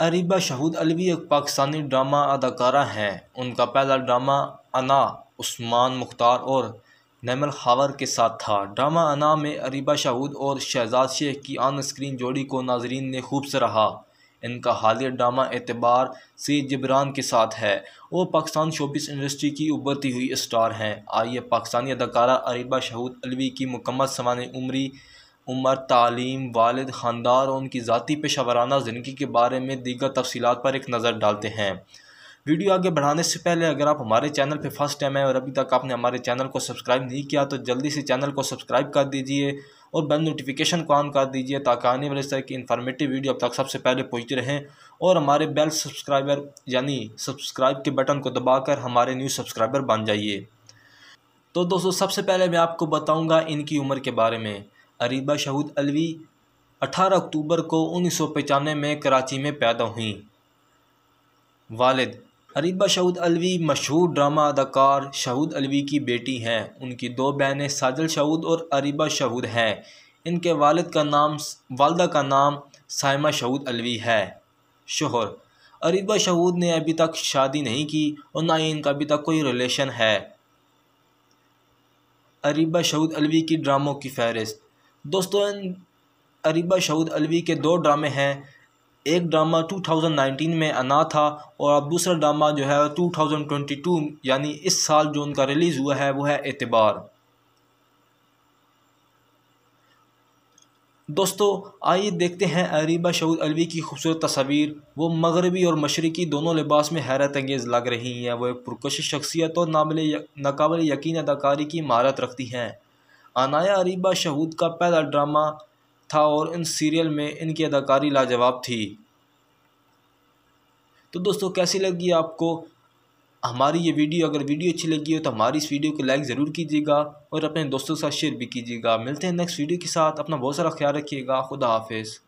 अरीबा शहूद अलवी एक पाकिस्तानी ड्रामा अदाकारा हैं। उनका पहला ड्रामा अना उस्मान मुख्तार और नैमल खावर के साथ था। ड्रामा अना में अरीबा शहूद और शहजाद शेख की ऑन स्क्रीन जोड़ी को नाजरीन ने खूब सराहा। इनका हालिया ड्रामा एतबार से जबरान के साथ है। वो पाकिस्तान शोबिस इंडस्ट्री की उभरती हुई स्टार हैं। आइए पाकिस्तानी अदाकारा अरीबा शहूद अलवी की मुकम्मल समान उम्री उम्र, तालीम, वालद ख़ानदार और उनकी ज़ाती पेशा वराना ज़िंदगी के बारे में दीगर तफसीत पर एक नज़र डालते हैं। वीडियो आगे बढ़ाने से पहले अगर आप हमारे चैनल पर फ़र्स्ट टाइम है और अभी तक आपने हमारे चैनल को सब्सक्राइब नहीं किया तो जल्दी से चैनल को सब्सक्राइब कर दीजिए और बेल नोटिफिकेशन को ऑन कर दीजिए ताकि आने वाले तरह की इन्फॉर्मेटिव वीडियो अब तक सबसे पहले पहुँचते रहें और हमारे बेल सब्सक्राइबर यानी सब्सक्राइब के बटन को दबाकर हमारे न्यू सब्सक्राइबर बन जाइए। तो दोस्तों, सबसे पहले मैं आपको बताऊँगा इनकी उम्र के बारे में। अरीबा शहूद अलवी 18 अक्टूबर को उन्नीस में कराची में पैदा हुई। वालिद, अरीबा शहूद अलवी मशहूर ड्रामा अदाकार शहूद अलवी की बेटी हैं। उनकी दो बहनें साजल शहूद और अरीबा शहूद हैं। इनके वालिद का नाम, वालदा का नाम साइमा शहूद अलवी है। शोहर, अरीबा शहूद ने अभी तक शादी नहीं की और ना ही इनका अभी तक कोई रिलेशन है। अरीबा शहूद अलवी की ड्रामों की फहरिस्त दोस्तों अरीबा शहूद अलवी के दो ड्रामे हैं। एक ड्रामा 2019 में अना था और अब दूसरा ड्रामा जो है 2022 यानी इस साल जो उनका रिलीज़ हुआ है, वो है एतबार। दोस्तों, आइए देखते हैं अरीबा शहूद अलवी की खूबसूरत तस्वीर। वो मगरबी और मशरक़ी दोनों लिबास में हैरत अंगेज़ लग रही हैं। वो एक पुरकश शख्सियत और नाबिल नाकबिल यकीन अदाकारी की महारत रखती हैं। अनाया अरीबा शहूद का पहला ड्रामा था और इन सीरियल में इनकी अदाकारी लाजवाब थी। तो दोस्तों, कैसी लगी आपको हमारी ये वीडियो? अगर वीडियो अच्छी लगी हो तो हमारी इस वीडियो को लाइक ज़रूर कीजिएगा और अपने दोस्तों के साथ शेयर भी कीजिएगा। मिलते हैं नेक्स्ट वीडियो के साथ। अपना बहुत सारा ख्याल रखिएगा। खुदा हाफिज़।